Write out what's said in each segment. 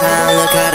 time, look out.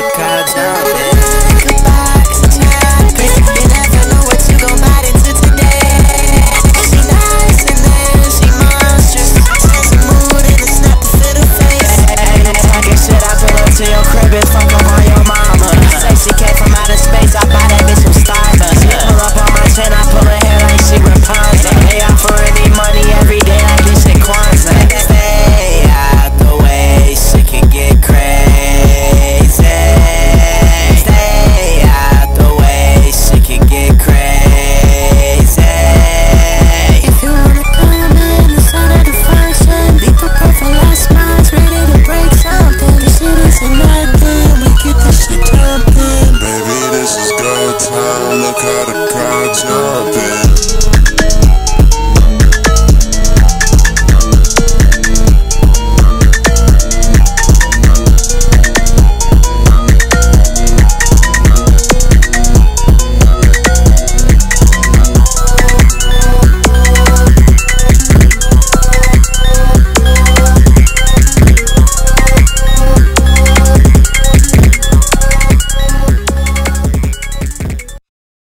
Crowd jumping.